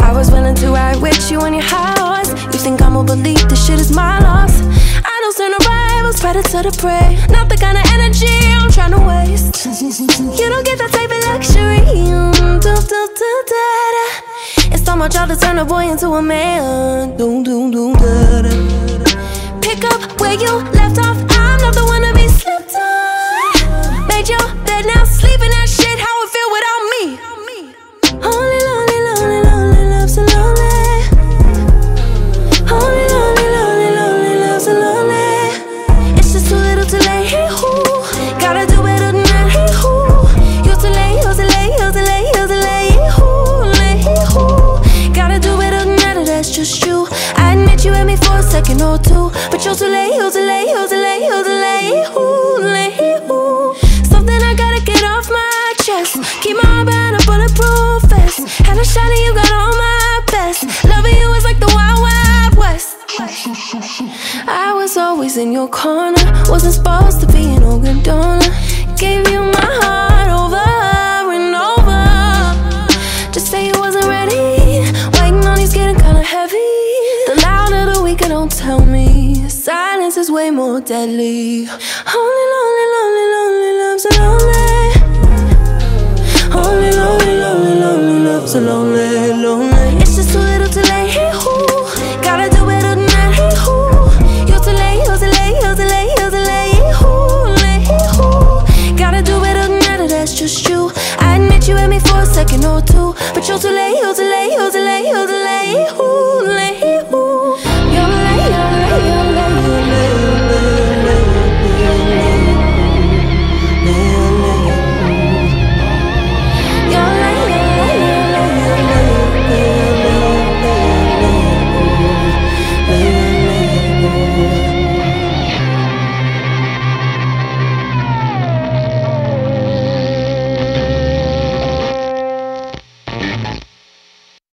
I was willing to ride with you on your high horse You think I'ma believe this shit is my loss. I know certain rivals, predator to prey Not the kind of energy I'm trying to waste. You don't get that type of luxury. Do, do, do, da, da. It's so much harder to turn a boy into a man. Do, do, do, da, da. Pick up where you left off, I'm not the one chest. Keep my heart behind a bulletproof vest. Had a and you got all my best. Loving you is like the wild, wild west. I was always in your corner. Wasn't supposed to be an organ donor. Gave you my heart over and over. Just say you wasn't ready. Waiting on you's getting kinda heavy. The louder the weaker, don't tell me. Silence is way more deadly. Only lonely, lonely, lonely lonely. I admit you had me for a second or two. But you're too late, you're too late, you're too late, you're too late. Ooh,